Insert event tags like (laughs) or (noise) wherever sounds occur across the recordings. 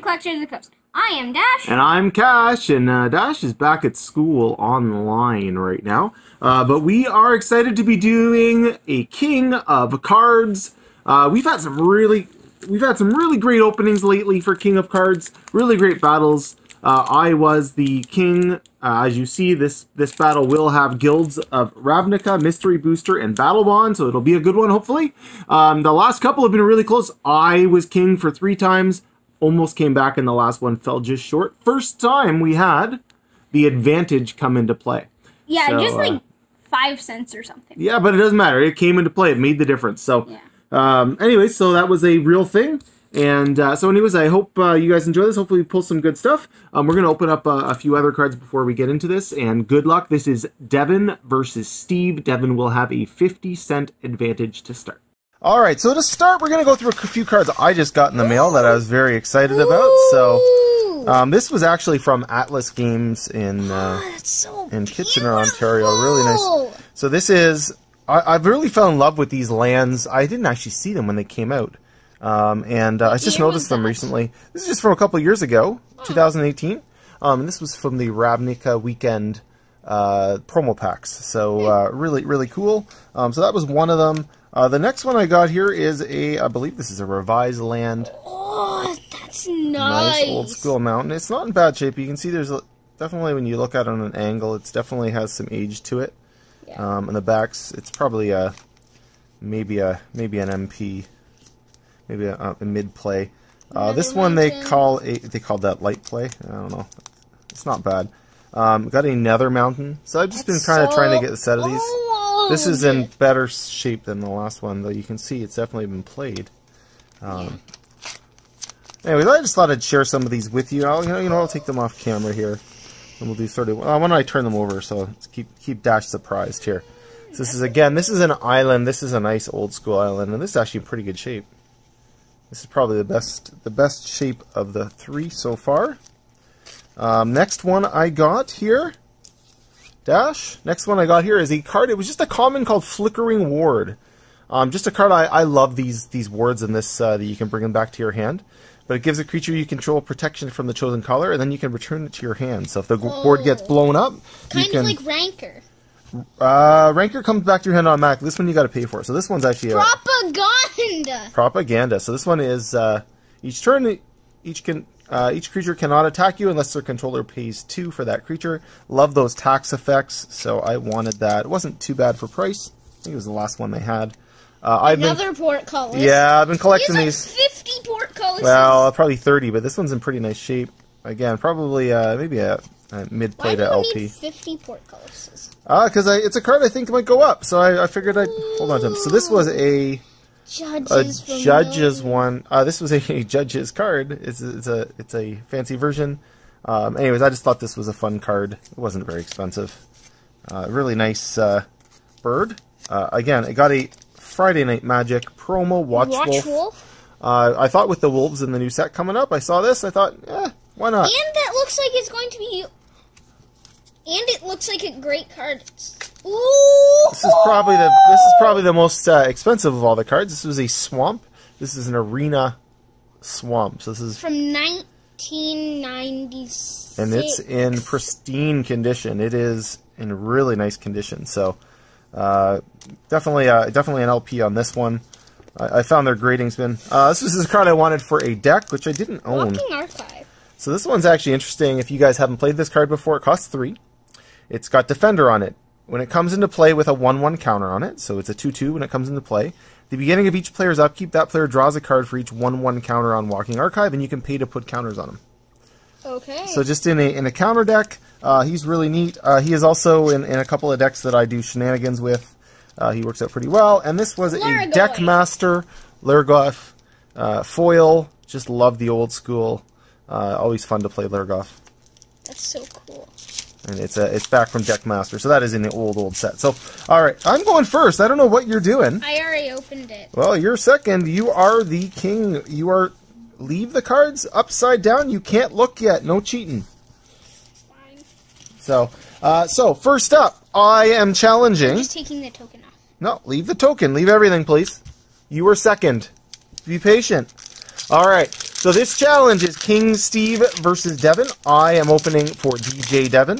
to of the Coast. I am Dash. And I'm Cash, and uh, Dash is back at school online right now. Uh, but we are excited to be doing a King of Cards. Uh, we've had some really, we've had some really great openings lately for King of Cards. Really great battles. Uh, I was the king. Uh, as you see, this this battle will have guilds of Ravnica, Mystery Booster, and Battle Bond, so it'll be a good one, hopefully. Um, the last couple have been really close. I was king for three times, almost came back in the last one, fell just short. First time we had the advantage come into play. Yeah, So, just uh, like five cents or something. Yeah, but it doesn't matter. It came into play. It made the difference. So, Yeah. um, anyway, so that was a real thing. And uh, so, anyways, I hope uh, you guys enjoy this. Hopefully, we pull some good stuff. Um, we're going to open up uh, a few other cards before we get into this. And good luck. This is Devin versus Steve. Devin will have a 50 cent advantage to start. All right, so to start, we're going to go through a few cards I just got in the mail that I was very excited about. So, um, this was actually from Atlas Games in. Uh, That's so in Kitchener, Ontario. Really nice. So this is I, I've really fell in love with these lands. I didn't actually see them when they came out, um, and uh, I just noticed them recently. This is just from a couple years ago, 2018. Um, and this was from the Ravnica weekend uh, promo packs. So uh, really, really cool. Um, so that was one of them. Uh, the next one I got here is a, I believe this is a revised land Oh, that's nice nice. old school mountain. It's not in bad shape. You can see there's a, definitely when you look at it on an angle, it definitely has some age to it. Yeah. Um, and the backs, it's probably a maybe a maybe an MP, maybe a, a mid play. Uh, this one they call a they called that light play. I don't know. It's not bad. Um, got another mountain. So I've just been That's kind of trying to get a set of these. This is in better shape than the last one, though. You can see it's definitely been played. Um, Anyways, I just thought I'd share some of these with you. I'll, you know, you know, I'll take them off camera here, and we'll do sort of. Uh, why don't I turn them over so keep keep Dash surprised here. So this is again, this is an island. This is a nice old school island, and this is actually in pretty good shape. This is probably the best the best shape of the three so far. Um, next one I got here, Dash. Next one I got here is a card. It was just a common called Flickering Ward. Um, just a card. I, I love these these wards in this uh, that you can bring them back to your hand. But it gives a creature you control protection from the chosen color, and then you can return it to your hand. So if the board gets blown up, kind you can. of like Rancor. uh, Rancor comes back to your hand automatically. This one you got to pay for. So this one's actually a Propaganda. propaganda. So this one is uh, each turn, each can uh, each creature cannot attack you unless their controller pays two for that creature. Love those tax effects, so I wanted that. It wasn't too bad for price. I think it was the last one they had. Uh, I've been Another portcullis. yeah, I've been collecting like these. 50 portcullises. Well, probably thirty, but this one's in pretty nice shape. Again, probably uh, maybe a, a mid Why play do to LP. need 50 portcullises? Because it's a card I think might go up, so I, I figured I'd hold on to them. So this was a Judges a judge's one. Uh, this was (laughs) a, judge's card. It's, it's a it's a fancy version. Um, anyways, I just thought this was a fun card. It wasn't very expensive. Uh, really nice uh, bird. Uh, again, I got a Friday Night Magic promo Watch, Watch Wolf. Wolf. Uh, I thought with the wolves in the new set coming up, I saw this. I thought, eh, why not? And that looks like it's going to be. And it looks like a great card. Ooh! This is probably the this is probably the most uh, expensive of all the cards. This was a swamp. This is an arena swamp. So this is From 1996. and it's in pristine condition. It is in really nice condition. So uh, definitely, uh, definitely an LP on this one. I, I found their grading's been. Uh, this is a card I wanted for a deck, which I didn't own. Walking Archive. So this one's actually interesting. If you guys haven't played this card before, it costs three. It's got Defender on it. When it comes into play with a 1-1 counter on it, so it's a 2-2 when it comes into play, the beginning of each player's upkeep, that player draws a card for each 1-1 counter on Walking Archive, and you can pay to put counters on them. Okay. So just in a in a counter deck, uh, he's really neat. Uh, he is also in, in a couple of decks that I do shenanigans with. Uh, he works out pretty well. And this was a deck master, Lurgoth, uh, foil. Just love the old school. Uh, always fun to play Lurgoth. That's so cool. And it's a, it's back from Deckmaster, so that is in the old old set. So, all right, I'm going first. I don't know what you're doing. I already opened it. Well, you're second. You are the king. You are leave the cards upside down. You can't look yet. No cheating. Fine. So, uh, so first up, I am challenging. Just taking the token off. No, leave the token. Leave everything, please. You were second. Be patient. All right. So So this challenge is King Steve versus Devin. I am opening for DJ Devin.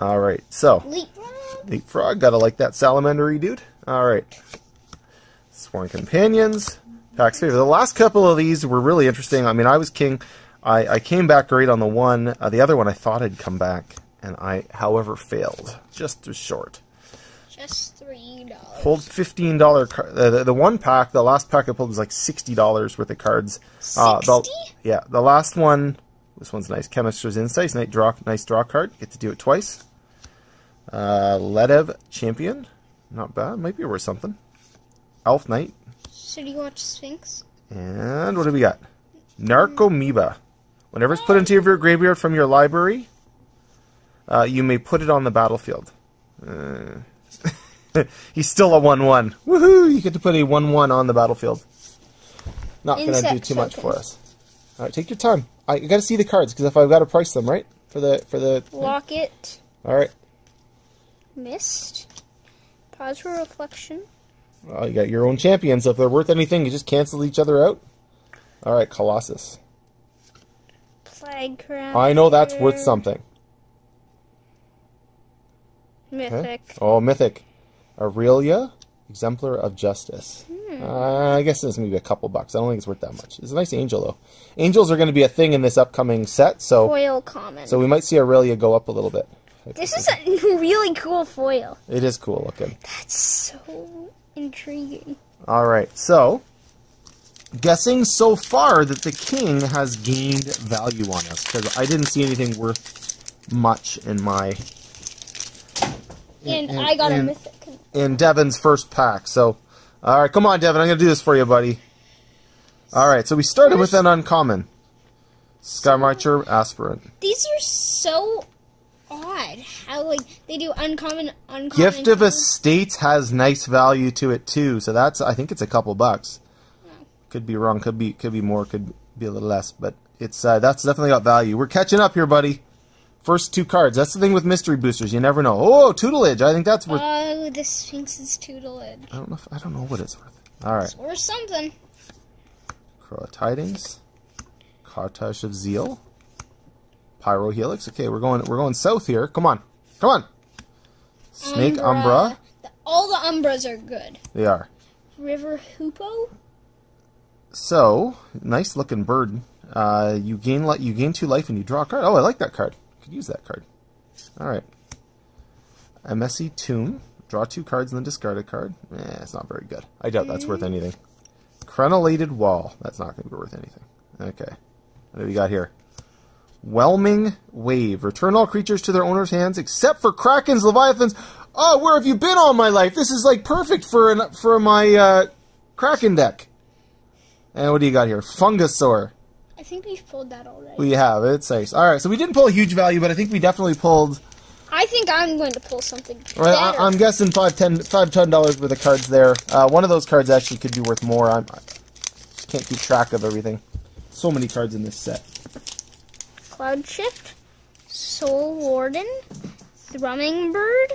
All right, so Leapfrog. Leapfrog, gotta like that salamandery dude. All right, Sworn Companions, pax Favor. The last couple of these were really interesting. I mean, I was king. I, I came back great on the one. Uh, the other one I thought I'd come back, and I, however, failed. Just was short. Just three dollars. Hold fifteen dollar. Uh, the, the one pack, the last pack I pulled was like sixty dollars worth of cards. Uh, the- 60? yeah, the last one. This one's nice. Chemist's Insights. Nice draw. Nice draw card. Get to do it twice. Uh, Ledev Champion. Not bad. Might be worth something. Elf Knight. Should you watch Sphinx? And what do we got? Narcomoeba. Whenever it's put into your graveyard from your library, uh, you may put it on the battlefield. Uh, (laughs) he's still a 1 1. Woohoo! You get to put a 1 1 on the battlefield. Not going to do too much token. for us. Alright, take your time. I you got to see the cards, because if I've got to price them, right? For the. for the. Locket. Alright. Mist. Pause for reflection. Well, you got your own champions. If they're worth anything, you just cancel each other out. Alright, Colossus. Flag crown. I know that's worth something. Mythic. Oh, mythic. Aurelia, Exemplar of Justice. Uh, I guess this maybe a couple bucks. I don't think it's worth that much. It's a nice angel, though. Angels are going to be a thing in this upcoming set, so Foil common. so we might see Aurelia go up a little bit. This is a (laughs) really cool foil. It is cool looking. That's so intriguing. All right, so guessing so far that the king has gained value on us because I didn't see anything worth much in my And, and- I got a and- mythic. in Devin's first pack. So, all right, come on, Devin. I'm gonna do this for you, buddy. All right, so we started with an uncommon. Skymarcher Aspirant. These are so odd. How like they do uncommon, uncommon. Gift of. Estates has nice value to it too. So that's I think it's a couple bucks. Could be wrong. Could be could be more. Could be a little less. But it's uh, that's definitely got value. We're catching up here, buddy. First two cards. That's the thing with mystery boosters. You never know. Oh, tutelage. I think that's worth. Oh, the Sphinx's tutelage. I don't know. If, I don't know what it's worth. All right. Or something. Crow of Tidings, Cartouche of Zeal, Pyro Helix. Okay, we're going we're going south here. Come on, come on. Snake Umbra. The- all the Umbras are good. They are. River Hoopoe. So nice looking bird. Uh, you gain you gain two life and you draw a card. Oh, I like that card. Could use that card. All right. A messy tomb. Draw two cards and then discard a card. Eh, it's not very good. I doubt that's worth anything. Crenellated wall. That's not going to be worth anything. Okay. What do we got here? Whelming Wave. Return all creatures to their owner's hands except for Krakens, Leviathans. Oh, where have you been all my life? This is like perfect for an, for my uh, Kraken deck. And what do you got here? Fungusaur. I think we've pulled that already. We have. It's nice. All right, so we didn't pull a huge value, but I think we definitely pulled. I think I'm going to pull something right, I, better. I'm guessing five, ten, five, ten dollars worth of cards there. Uh, one of those cards actually could be worth more. I'm, I just can't keep track of everything. So many cards in this set. Cloud Shift, Soul Warden, Thrumming Bird,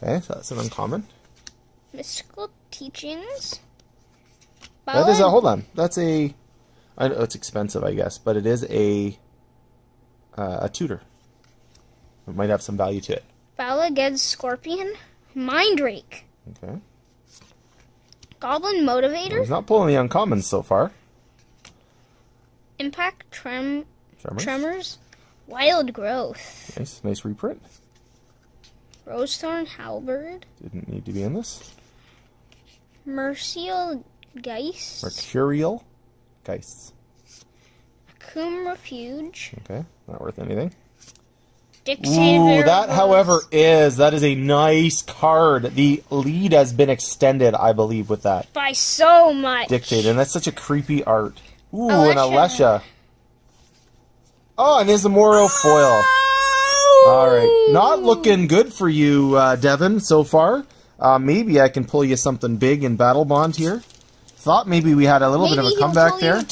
Okay, so that's an uncommon. Mystical Teachings. That is a hold on. That's a. I know it's expensive, I guess, but it is a uh, a tutor. It might have some value to it. Balaged Scorpion, Mindrake, Okay, Goblin Motivator, he's not pulling the uncommons so far. Impact Trem- Tremors. Tremors, Wild Growth, Nice, nice reprint. Rosethorn Halberd, Didn't need to be in this. Mercial Geist, Mercurial Geist. Coom Refuge, Okay, not worth anything. Dictator. Ooh, that, however, is that is a nice card. The lead has been extended, I believe, with that by so much. dictator, and that's such a creepy art. Ooh, Alesha. an Alesha. Oh, an Isamaru foil. All right, not looking good for you, uh, Devin, so far. Uh, maybe I can pull you something big in Battle Bond here. Thought maybe we had a little Maybe bit of a comeback there,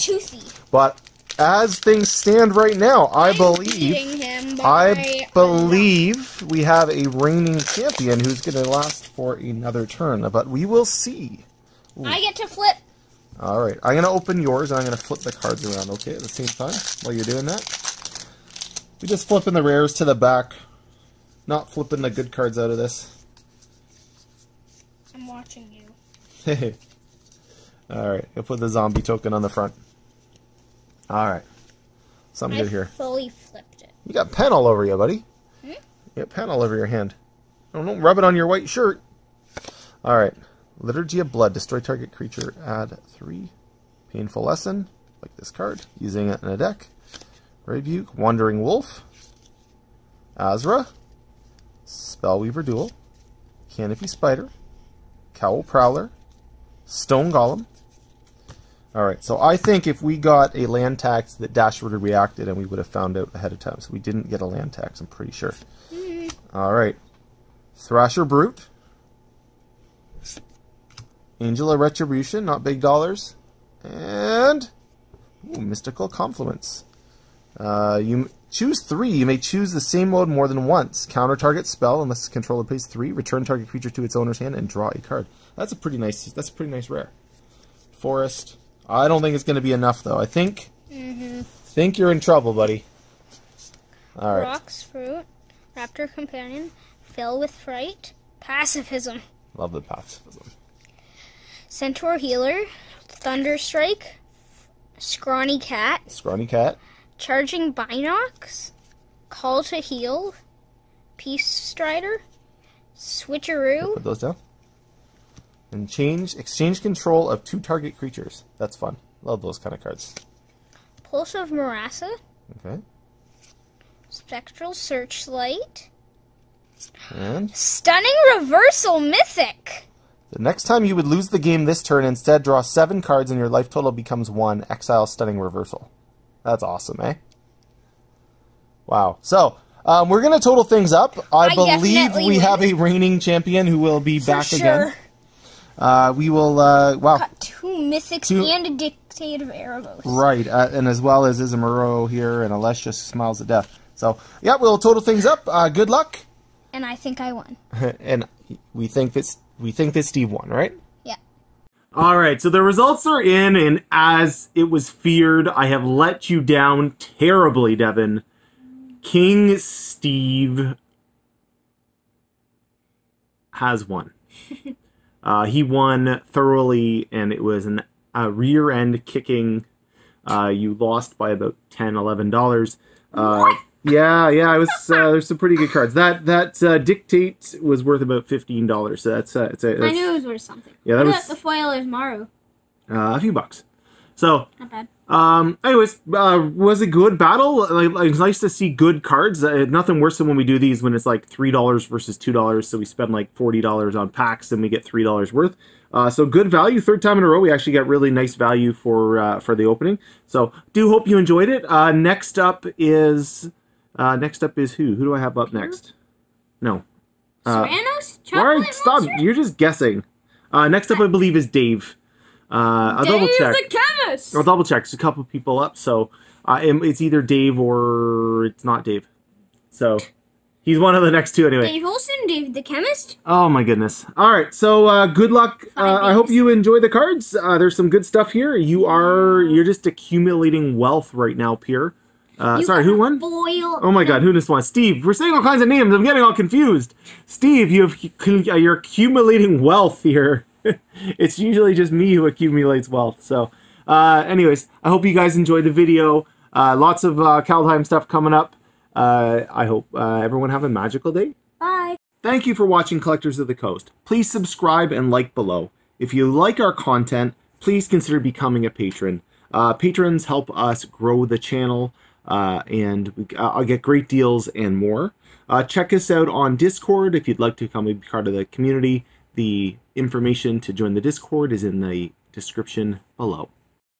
but as things stand right now, I I'm believe. beating him by I believe we have a reigning champion who's going to last for another turn, but we will see. I get to flip. All right, I'm gonna open yours and I'm gonna flip the cards around. Okay, at the same time while you're doing that. We just flipping the rares to the back, not flipping the good cards out of this. I'm watching you. Hey. All right, I'll put the zombie token on the front. All right, something I good here. fully flipped it. You got pen all over you, buddy. Hmm? You got pen all over your hand. Oh, don't rub it on your white shirt. All right. Liturgy of Blood. Destroy target creature. Add three. Painful Lesson. Like this card. Using it in a deck. Rebuke. Wandering Wolf. Azra. Spellweaver Duel. Canopy Spider. Cowl Prowler. Stone Golem. Alright, so I think if we got a land tax that Dash would have reacted and we would have found out ahead of time. So we didn't get a land tax, I'm pretty sure. Alright. Thrasher Brute. Angel of Retribution, not big dollars. And ooh, Mystical Confluence. Uh, you choose three. You may choose the same mode more than once. Counter target spell unless the controller pays three. Return target creature to its owner's hand and draw a card. That's a pretty nice. That's a pretty nice rare. Forest. I don't think it's going to be enough though. I think. Mhm. Think you're in trouble, buddy. All right. Rocks, fruit, raptor companion, fill with fright, pacifism, Love the pacifism. centaur healer, thunder strike, scrawny cat, Scrawny cat. Charging binox, call to heel, peace strider, switcheroo, Put those down. And change exchange control of two target creatures. That's fun. Love those kind of cards. pulse of murasa, Okay. spectral searchlight, And stunning reversal mythic. the next time you would lose the game this turn, instead draw seven cards and your life total becomes one. Exile stunning reversal. That's awesome, eh? Wow. So um, we're gonna total things up. I, I believe we win. have a reigning champion who will be back For again. Uh, we will. Uh, wow. Got two mythics Two- and a dictate of Erebos. Right, uh, and as well as Isamaru here and Alesha smiles at death. So yeah, we'll total things up. Uh, good luck. And I think I won. (laughs) and we think that we think that Steve won, right? All right, so the results are in, and as it was feared, I have let you down terribly, Devin. King Steve has won. (laughs) uh, he won thoroughly, and it was an, a rear end kicking. Uh, you lost by about 10 $11. Uh, yeah, yeah, it was. Uh, there's some pretty good cards. That that uh, dictate was worth about fifteen dollars. So that's uh, it's a, I that's, knew it was worth something. Yeah, that What was- the foil Isamaru. uh, a few bucks. So, Not bad. um, anyways, uh, was a good battle. Like, like, it's nice to see good cards. Uh, nothing worse than when we do these when it's like three dollars versus two dollars. So we spend like forty dollars on packs and we get three dollars worth. Uh, so good value. Third time in a row, we actually got really nice value for uh, for the opening. So do hope you enjoyed it. Uh, next up is uh, next up is who? Who do I have up next? No. Uh, Serranos? all Chocolate right, stop. monster? You're just guessing. Uh, next up, I believe, is Dave. Uh, I'll double Dave check. the chemist. I'll double check. There's a couple people up, so uh, it's either Dave or it's not Dave. So he's one of the next two anyway. Dave Olson, Dave the chemist. Oh my goodness! All right, so uh, good luck. Uh, I hope you enjoy the cards. Uh, there's some good stuff here. You are you're just accumulating wealth right now, Pierre. Uh, sorry, who won? Foil. Oh my God, who just won? Steve. We're saying all kinds of names. I'm getting all confused. Steve, you have uh, you're accumulating wealth here. (laughs) it's usually just me who accumulates wealth. So, uh, anyways, I hope you guys enjoyed the video. Uh, lots of uh, Kaldheim stuff coming up. Uh, I hope uh, everyone have a magical day. Bye. Thank you for watching Collectors of the Coast. Please subscribe and like below. If you like our content, please consider becoming a patron. Uh, patrons help us grow the channel, uh, and we, uh, I'll get great deals and more. Uh, check us out on Discord if you'd like to become a part of the community. The information to join the Discord is in the description below.